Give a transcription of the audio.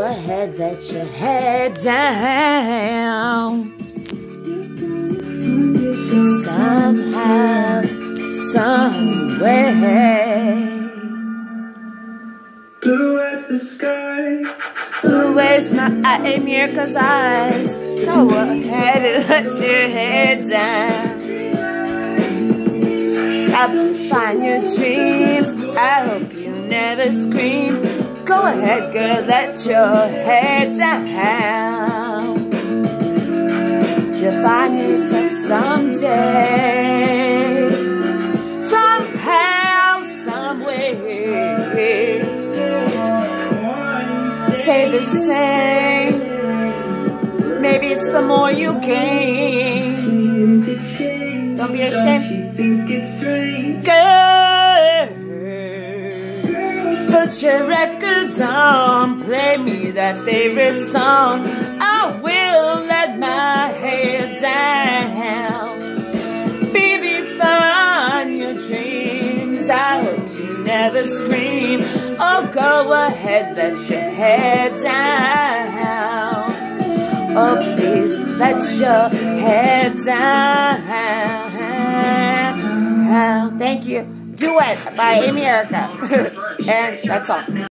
Ahead, let your head down. Somehow, some way. Blue as the sky. Blue as my America's eyes. Go ahead and let your head down. I will find your dreams. I hope you never scream. Go ahead, girl, let your head down. You'll find yourself someday. Somehow, someway. Say the same. Maybe it's the more you gain. Don't be ashamed. Think it's strange. Girl, put your records on, play me that favorite song. I will let my hair down. Baby, find your dreams. I hope you never scream. Oh, go ahead, let your hair down. Oh, please, let your head down. Thank you. Duet by Amy Erica. and that's all.